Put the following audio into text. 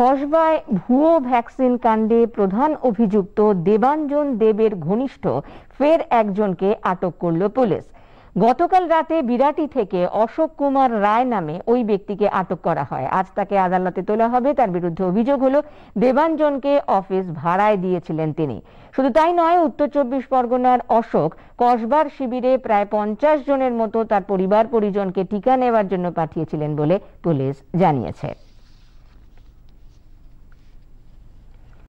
কসবায় ভুয়ো ভ্যাকসিন কাণ্ডে প্রধান অভিযুক্ত দেবাঞ্জন দেবের ঘনিষ্ঠ ফের একজনকে আটক করল পুলিশ। গতকাল রাতে বিরাটি থেকে অশোক কুমার রায় নামে ওই ব্যক্তিকে আটক করা হয়। আজ তাকে আদালতে তোলা হবে। তার বিরুদ্ধে অভিযোগ হলো, দেবাঞ্জনকে অফিস ভাড়ায় দিয়েছিলেন তিনি। শুধু তাই নয়, উত্তর চব্বিশ পরগনার অশোক কসবার শিবিরে প্রায় পঞ্চাশ জনের মতো তার পরিবার পরিজনকে টিকা নেওয়ার জন্য পাঠিয়েছিলেন বলে পুলিশ জানিয়েছে।